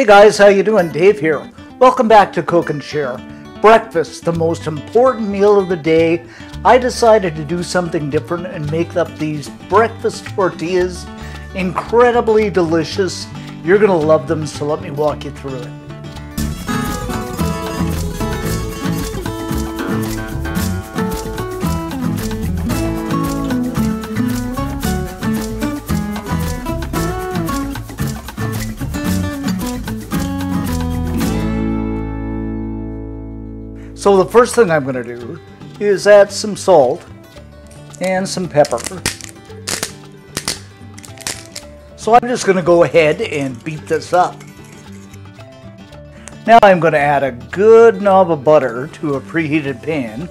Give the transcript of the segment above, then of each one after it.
Hey guys, how you doing? Dave here. Welcome back to Cook n' Share. Breakfast, the most important meal of the day. I decided to do something different and make up these breakfast tortillas. Incredibly delicious. You're going to love them, so let me walk you through it. So the first thing I'm going to do is add some salt and some pepper. So I'm just going to go ahead and beat this up. Now I'm going to add a good knob of butter to a preheated pan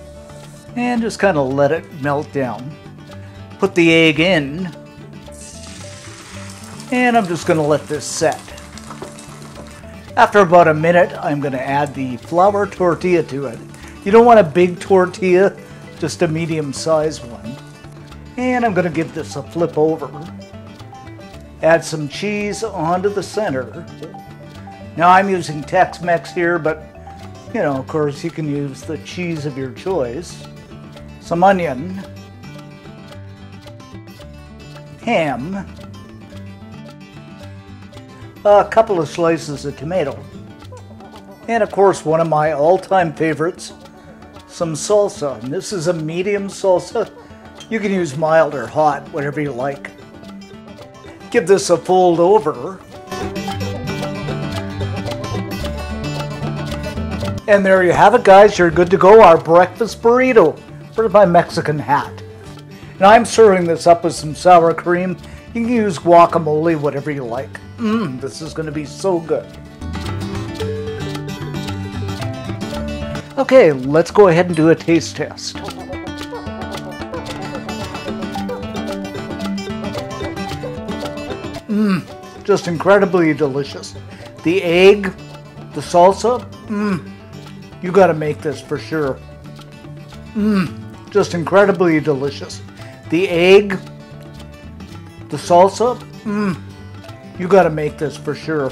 and just kind of let it melt down. Put the egg in and I'm just going to let this set. After about a minute, I'm going to add the flour tortilla to it. You don't want a big tortilla, just a medium-sized one. And I'm going to give this a flip over. Add some cheese onto the center. Now I'm using Tex-Mex here, but you know, of course, you can use the cheese of your choice. Some onion, ham, a couple of slices of tomato, and of course one of my all-time favorites, some salsa. And this is a medium salsa. You can use mild or hot, whatever you like. Give this a fold over. And there you have it guys, you're good to go, our breakfast burrito. Where's my Mexican hat? And I'm serving this up with some sour cream. You can use guacamole, whatever you like. Mmm, this is going to be so good. Okay, let's go ahead and do a taste test. Mmm, just incredibly delicious. The egg, the salsa, mmm, you gotta make this for sure. Mmm, just incredibly delicious. The egg, the salsa, mmm, you got to make this for sure.